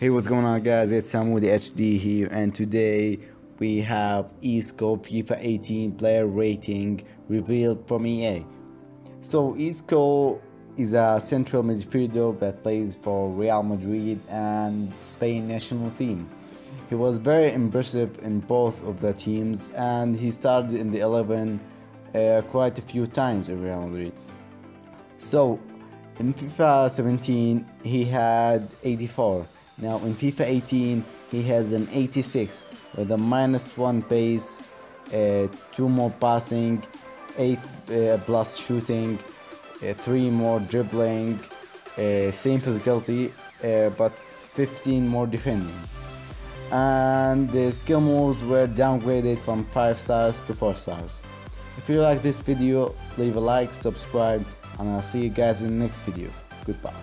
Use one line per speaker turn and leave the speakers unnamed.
Hey, what's going on, guys? It's Amoudi HD here, and today we have Isco FIFA 18 player rating revealed from EA. So, Isco is a central midfielder that plays for Real Madrid and Spain national team. He was very impressive in both of the teams, and he started in the 11 uh, quite a few times in Real Madrid. So, in FIFA 17, he had 84 now in FIFA 18 he has an 86 with a minus 1 pace, uh, 2 more passing, 8 uh, plus shooting, uh, 3 more dribbling, uh, same physicality uh, but 15 more defending. And the skill moves were downgraded from 5 stars to 4 stars. If you like this video, leave a like, subscribe, and I'll see you guys in the next video. Goodbye.